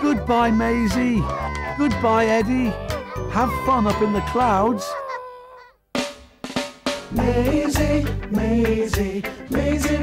Goodbye, Maisie. Goodbye, Eddie. Have fun up in the clouds. Maisie, Maisie, Maisie,